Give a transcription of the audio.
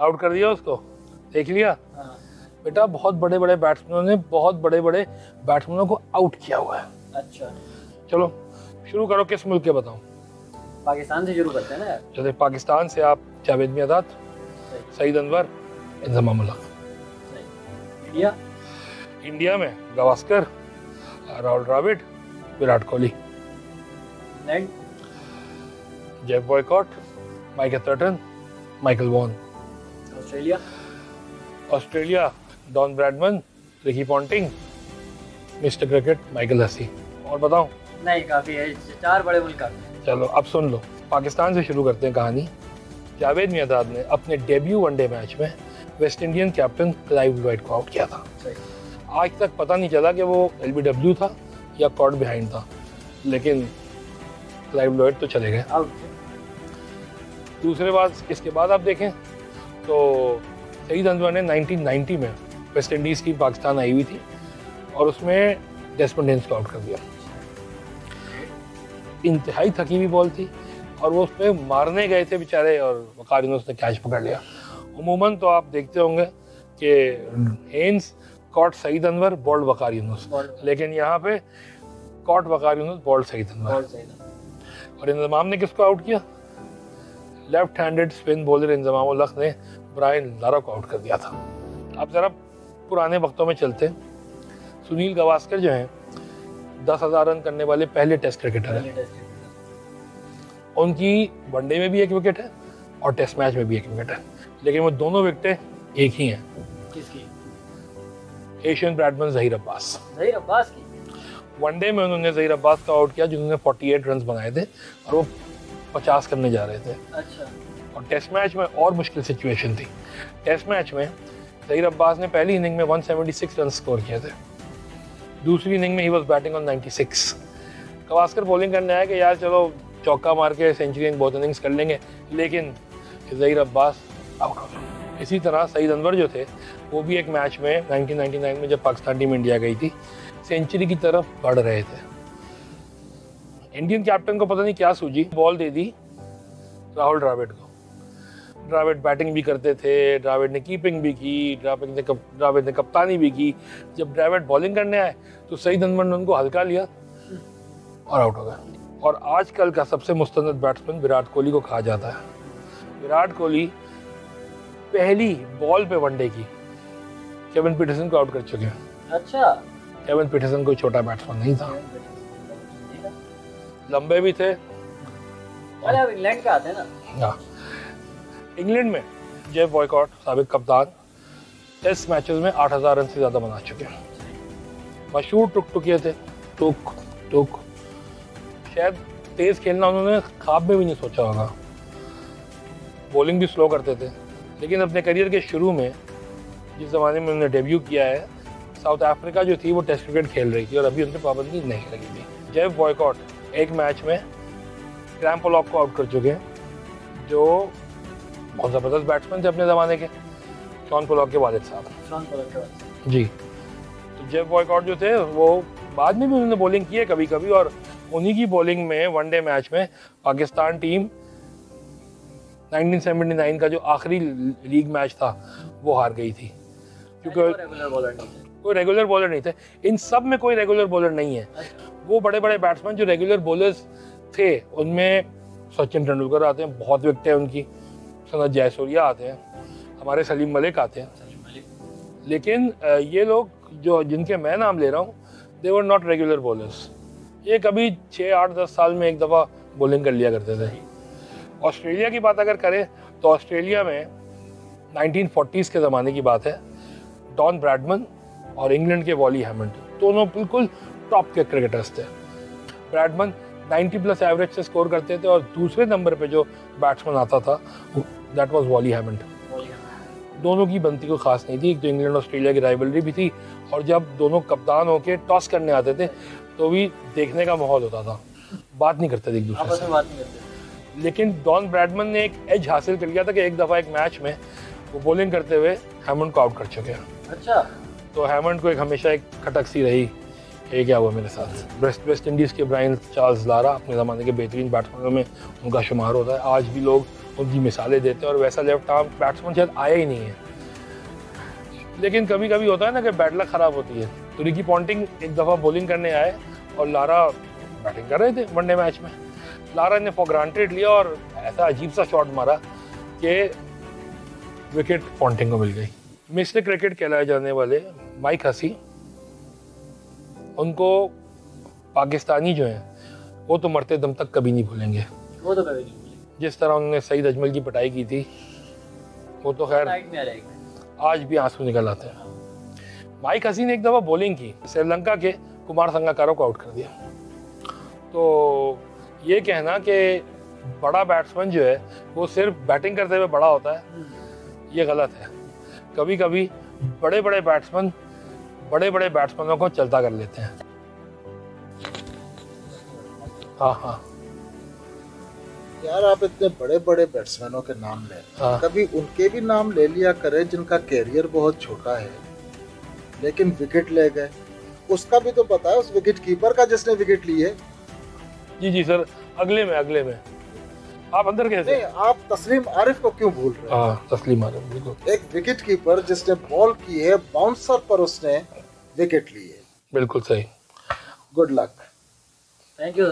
Out कर दिया उसको? देख लिया? बेटा बहुत बड़े बड़े बैट्समैनों ने बहुत बड़े बड़े बैट्समैनों को आउट किया हुआ है। अच्छा। चलो शुरू करो किस मुल्क के बताओ। पाकिस्तान से शुरू करते हैं ना यार। जैसे पाकिस्तान से आप जावेद मियादाद सईद अनवर इंजमाम इंडिया? इंडिया में Gavaskar Rahul Dravid Virat Kohli. Geoff Boycott Michael Atherton Michael Vaughan Australia Australia Don Bradman Ricky Ponting Mister Cricket Michael Hussey और बताओ नहीं काफ़ी है चार बड़े मुल्क चलो अब सुन लो। पाकिस्तान से शुरू करते हैं कहानी। जावेद मियादाद ने अपने डेब्यू वनडे मैच में West Indian captain Clive Lloyd को आउट किया था। सही। आज तक पता नहीं चला कि वो एल बी डब्ल्यू था या कॉट बिहाइंड था लेकिन क्लाइव लॉयड तो चले गए। आउट दूसरे बात इसके बाद आप देखें तो सईद अनवर ने 1990 में वेस्ट इंडीज़ की पाकिस्तान आई हुई थी और उसमें डेस्मंड को आउट कर दिया। इंतहाई थकी हुई बॉल थी और वो उसमें मारने गए थे बेचारे और वकार ने उसने कैच पकड़ लिया। उमूमन तो आप देखते होंगे कि Haynes caught Saeed Anwar bowled Waqar Younis. लेकिन यहाँ पे कॉट वकार यूनुस बॉल्ड सईद अनवर। और इंजमाम ने किसको आउट किया? Left handed spin bowler Inzamam ul ने ब्रायन लारा को आउट कर दिया था। अब ज़रा पुराने वक्तों में चलते हैं। सुनील गवास्कर जो हैं दस हज़ार रन करने वाले पहले टेस्ट क्रिकेटर हैं। उनकी वनडे में भी एक विकेट है और टेस्ट मैच में भी एक विकेट है। लेकिन वो दोनों विकेटें एक ही हैं। किसकी? एशियन ब्रैडमैन जहीर अब्बास जहीर अब्बास की? वनडे में उन्होंने जहीर अब्बास को आउट किया जिन्होंने 48 रन बनाए थे और वो 50 करने जा रहे थे। अच्छा। और टेस्ट मैच में और मुश्किल सिचुएशन थी। टेस्ट मैच में जहीर अब्बास ने पहली इनिंग में 176 रन स्कोर किए थे। दूसरी इनिंग में ही was batting on 96 Gavaskar bowling करने आया कि यार चलो चौका मार के सेंचुरी बहुत इनिंग्स कर लेंगे लेकिन जहीर अब्बास आउट हो गए। इसी तरह सईद अनवर जो थे वो भी एक मैच में 1999 में जब पाकिस्तान टीम इंडिया गई थी सेंचुरी की तरफ़ बढ़ रहे थे। इंडियन कैप्टन को पता नहीं क्या सूझी बॉल दे दी राहुल द्राविड को। द्राविड बैटिंग भी करते थे द्राविड ने कीपिंग भी की द्राविड ने कप, द्राविड ने कप्तानी भी की। जब द्राविड बॉलिंग करने आए तो सईद अनवर ने उनको हल्का लिया और आउट हो गया। और आजकल का सबसे मुस्तंद बैट्समैन विराट कोहली को कहा जाता है। विराट कोहली पहली बॉल पे वनडे की। केविन पीटरसन को आउट कर चुके हैं। अच्छा। केविन पीटरसन कोई छोटा बैट्समैन नहीं था। लंबे भी थे। अरे अब इंग्लैंड का आते हैं ना। हाँ। इंग्लैंड में जेफ बॉयकॉट सबक कप्तान टेस्ट मैचेस में 8000 रन से ज़्यादा बना चुके हैं। मशहूर टुक टुकिए थे। टुक टुक। शायद तेज़ खेलना उन्होंने ख्वाब में भी नहीं सोचा होगा। बॉलिंग भी स्लो करते थे। लेकिन अपने करियर के शुरू में जिस ज़माने में उन्होंने डेब्यू किया है साउथ अफ्रीका जो थी वो टेस्ट क्रिकेट खेल रही थी और अभी उन पर पाबंदी नहीं लगी थी जेफ बॉयकॉट एक मैच में ग्रैम पोलॉक को आउट कर चुके हैं जो बहुत ज़बरदस्त बैट्समैन थे अपने ज़माने के शॉन पोलॉक के वालिद साहब। जी। तो जेफ बॉयकॉट जो थे वो बाद में भी उन्होंने बॉलिंग की है कभी कभी और उन्हीं की बॉलिंग में वनडे मैच में पाकिस्तान टीम 1979 का जो आखिरी लीग मैच था वो हार गई थी। क्योंकि कोई रेगुलर बॉलर नहीं थे। इन सब में कोई रेगुलर बॉलर नहीं है। वो बड़े बड़े बैट्समैन जो रेगुलर बॉलर्स थे उनमें सचिन तेंदुलकर आते हैं बहुत विकटें हैं उनकी। सनत जयसूर्या आते हैं हमारे सलीम मलिक आते हैं। लेकिन ये लोग जो जिनके मैं नाम ले रहा हूँ they were not regular bowlers ये कभी छः आठ दस साल में एक दफ़ा बॉलिंग कर लिया करते थे। ऑस्ट्रेलिया की बात अगर करें तो ऑस्ट्रेलिया में 1940s के ज़माने की बात है। डॉन ब्रैडमन और इंग्लैंड के वॉली हैमंड दोनों बिल्कुल टॉप के क्रिकेटर्स थे। ब्रैडमन 90 प्लस एवरेज से स्कोर करते थे और दूसरे नंबर पे जो बैट्समैन आता था दैट वाज वॉली हैमंड दोनों की बनती कोई खास नहीं थी एक तो इंग्लैंड ऑस्ट्रेलिया की राइवलरी भी थी और जब दोनों कप्तान होके टॉस करने आते थे तो भी देखने का माहौल होता था। बात नहीं करते थे एक दूसरे से। बात नहीं करते लेकिन डॉन ब्रैडमन ने एक एज हासिल कर लिया था कि एक दफ़ा एक मैच में वो बॉलिंग करते हुए हैमंड को आउट कर चुके हैं। अच्छा। तो हैमंड को एक हमेशा एक खटक सी रही। ये क्या हुआ मेरे साथ? वेस्ट वेस्ट इंडीज़ के ब्राइन चार्ल्स लारा अपने ज़माने के बेहतरीन बैट्समैनों में उनका शुमार होता है। आज भी लोग उनकी मिसालें देते हैं और वैसा लेफ़्ट आर्म बैट्समैन शायद आया ही नहीं है। लेकिन कभी कभी होता है ना कि बैटला ख़राब होती है। तो रिकी पॉन्टिंग एक दफ़ा बॉलिंग करने आए और लारा बैटिंग कर रहे थे वनडे मैच में। लारा ने फॉर ग्रांटेड लिया और ऐसा अजीब सा शॉट मारा कि विकेट पॉन्टिंग को मिल गई। मिस्टर क्रिकेट कहलाए जाने वाले माइक हसी उनको पाकिस्तानी जो हैं वो तो मरते दम तक कभी नहीं भूलेंगे। वो तो कभी नहीं भूलेंगे। जिस तरह उन्होंने सईद अजमल की पटाई की थी वो तो खैर आज भी आँसू निकल आते हैं। माइक हसी ने एक दफ़ा बॉलिंग की। श्रीलंका के कुमार संगाकारों को आउट कर दिया। तो ये कहना कि बड़ा बैट्समैन जो है वो सिर्फ़ बैटिंग करते हुए बड़ा होता है। ये गलत है। कभी कभी बड़े बड़े बैट्समैन बड़े बड़े बैट्समैनों को चलता कर लेते हैं। हाँ हाँ। यार आप इतने बड़े बड़े बैट्समैनों के नाम ले हाँ। कभी उनके भी नाम ले लिया करें जिनका कैरियर बहुत छोटा है लेकिन विकेट ले गए। उसका भी तो पता है उस विकेट कीपर का जिसने विकेट ली है। जी जी सर। अगले में अगले में। आप अंदर कैसे? नहीं आप तस्लीम आरिफ को क्यों भूल रहे हैं? तस्लीम आरिफ बिल्कुल। एक विकेट कीपर जिसने बॉल की है बाउंसर पर उसने विकेट लिए है। बिल्कुल सही। Good luck. Thank you